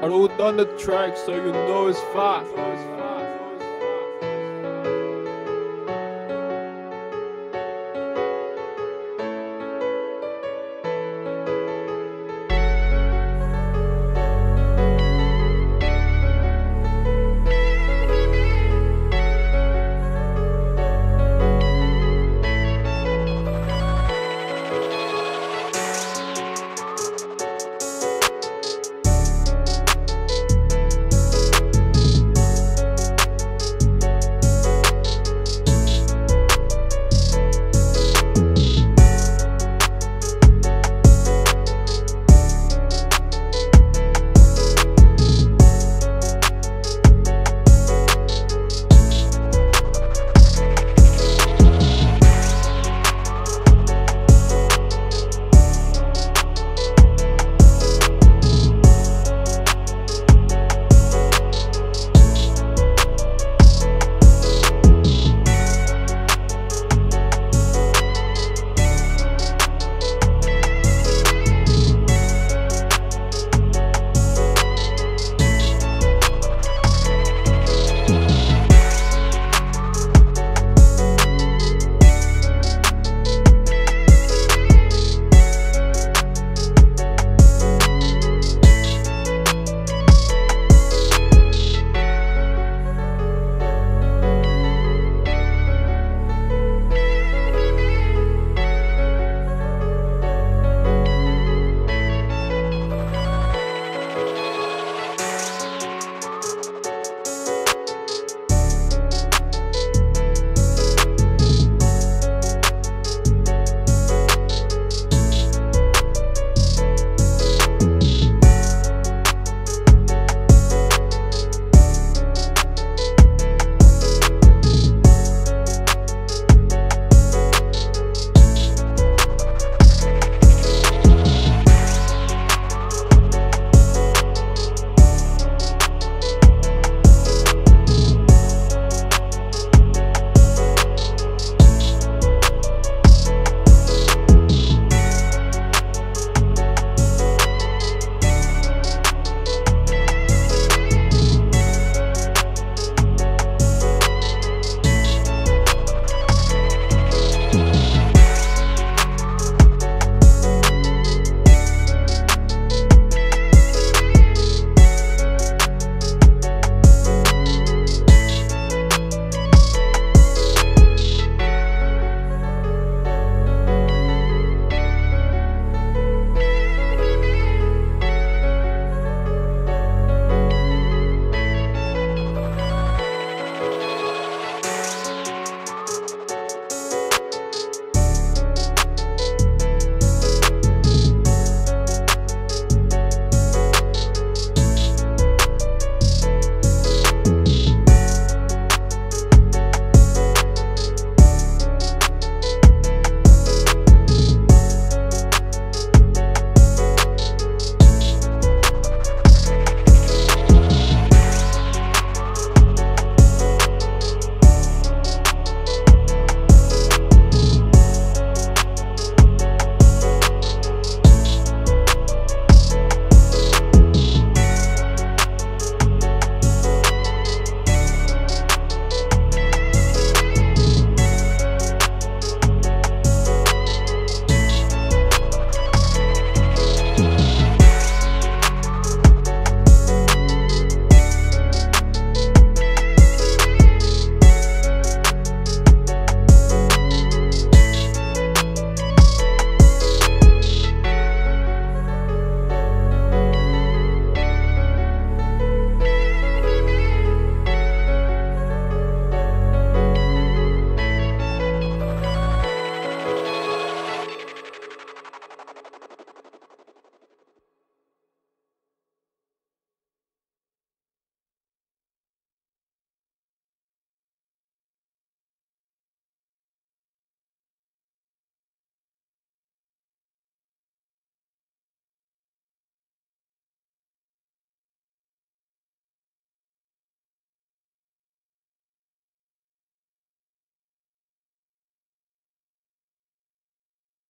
I wrote on the track so you know it's fast.